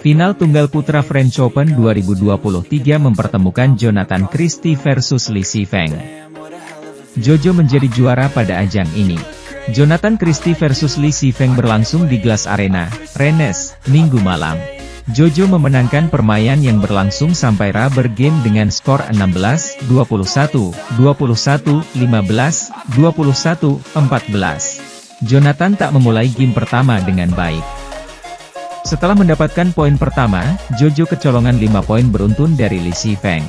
Final Tunggal Putra French Open 2023 mempertemukan Jonathan Christie versus Li Feng. Jojo menjadi juara pada ajang ini. Jonathan Christie versus Li Feng berlangsung di Glass Arena, Rennes, Minggu malam. Jojo memenangkan permainan yang berlangsung sampai rubber game dengan skor 16, 21, 21, 15, 21, 14. Jonathan tak memulai game pertama dengan baik. Setelah mendapatkan poin pertama, Jojo kecolongan 5 poin beruntun dari Li Feng.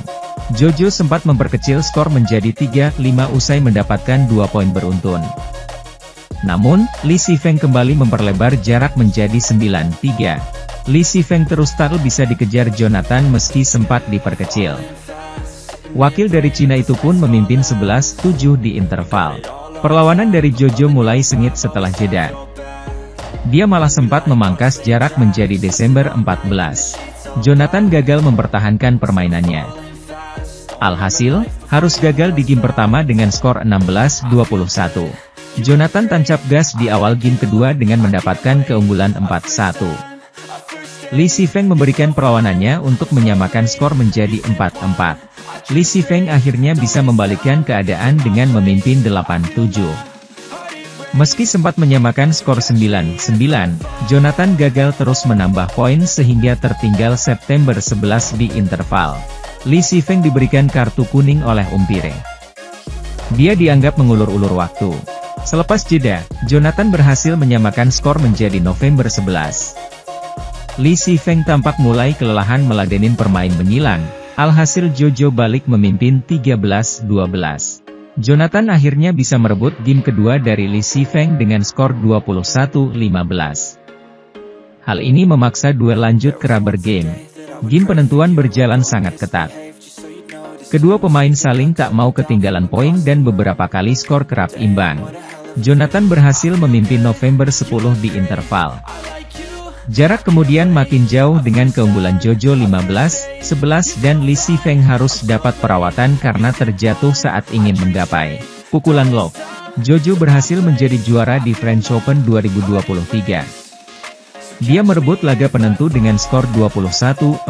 Jojo sempat memperkecil skor menjadi 3-5 usai mendapatkan 2 poin beruntun. Namun, Li Feng kembali memperlebar jarak menjadi 9-3. Li Feng terus tak bisa dikejar Jonathan meski sempat diperkecil. Wakil dari Cina itu pun memimpin 11-7 di interval. Perlawanan dari Jojo mulai sengit setelah jeda. Dia malah sempat memangkas jarak menjadi Desember 14. Jonathan gagal mempertahankan permainannya. Alhasil, harus gagal di game pertama dengan skor 16-21. Jonathan tancap gas di awal game kedua dengan mendapatkan keunggulan 4-1. Li Sifeng memberikan perlawanannya untuk menyamakan skor menjadi 4-4. Li Sifeng akhirnya bisa membalikkan keadaan dengan memimpin 8-7. Meski sempat menyamakan skor 9-9, Jonathan gagal terus menambah poin sehingga tertinggal September 11 di interval. Li Sifeng diberikan kartu kuning oleh umpire. Dia dianggap mengulur-ulur waktu. Selepas jeda, Jonathan berhasil menyamakan skor menjadi November 11. Li Sifeng tampak mulai kelelahan meladenin permain menyilang, alhasil Jojo balik memimpin 13-12. Jonathan akhirnya bisa merebut game kedua dari Li Feng dengan skor 21-15. Hal ini memaksa duel lanjut ke rubber game. Game penentuan berjalan sangat ketat. Kedua pemain saling tak mau ketinggalan poin dan beberapa kali skor kerap imbang. Jonathan berhasil memimpin November 10 di interval. Jarak kemudian makin jauh dengan keunggulan Jojo 15, 11 dan Li Feng harus dapat perawatan karena terjatuh saat ingin menggapai pukulan lob. Jojo berhasil menjadi juara di French Open 2023. Dia merebut laga penentu dengan skor 21-14.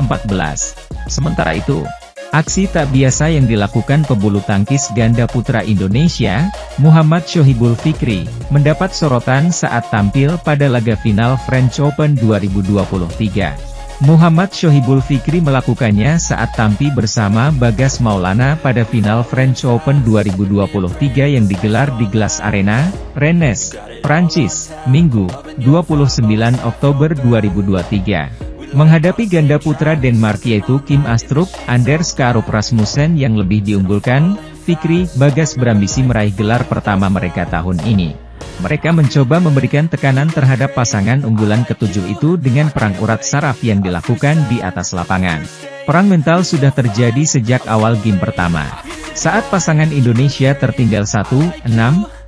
Sementara itu, Aksi tak biasa yang dilakukan pebulu tangkis ganda putra Indonesia, Muhammad Shohibul Fikri, mendapat sorotan saat tampil pada laga final French Open 2023. Muhammad Shohibul Fikri melakukannya saat tampil bersama Bagas Maulana pada final French Open 2023 yang digelar di Glass Arena, Rennes, Prancis, Minggu, 29 Oktober 2023. Menghadapi ganda putra Denmark yaitu Kim Astrup, Anders Karup Rasmussen yang lebih diunggulkan, Fikri, Bagas berambisi meraih gelar pertama mereka tahun ini. Mereka mencoba memberikan tekanan terhadap pasangan unggulan ketujuh itu dengan perang urat saraf yang dilakukan di atas lapangan. Perang mental sudah terjadi sejak awal game pertama. Saat pasangan Indonesia tertinggal 1-6,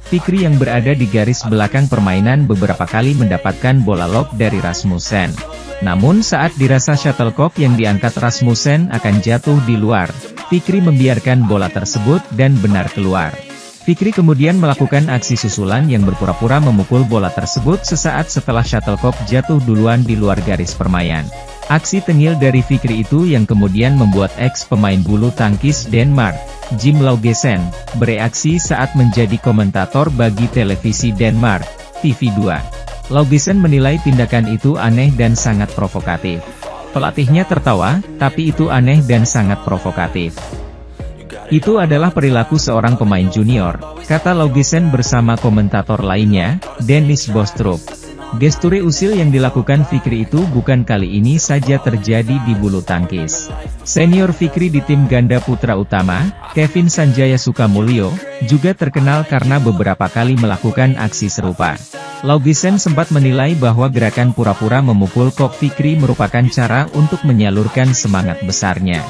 Fikri yang berada di garis belakang permainan beberapa kali mendapatkan bola lob dari Rasmussen. Namun saat dirasa shuttlecock yang diangkat Rasmussen akan jatuh di luar, Fikri membiarkan bola tersebut dan benar keluar. Fikri kemudian melakukan aksi susulan yang berpura-pura memukul bola tersebut sesaat setelah shuttlecock jatuh duluan di luar garis permainan. Aksi tengil dari Fikri itu yang kemudian membuat ex pemain bulu tangkis Denmark, Jim Laugesen, bereaksi saat menjadi komentator bagi televisi Denmark, TV2. Laugesen menilai tindakan itu aneh dan sangat provokatif. Pelatihnya tertawa, tapi itu aneh dan sangat provokatif. Itu adalah perilaku seorang pemain junior, kata Laugesen bersama komentator lainnya, Dennis Bostrup. Gesture usil yang dilakukan Fikri itu bukan kali ini saja terjadi di bulu tangkis. Senior Fikri di tim ganda putra utama, Kevin Sanjaya Sukamulyo, juga terkenal karena beberapa kali melakukan aksi serupa. Laugisen sempat menilai bahwa gerakan pura-pura memukul Kok Fikri merupakan cara untuk menyalurkan semangat besarnya.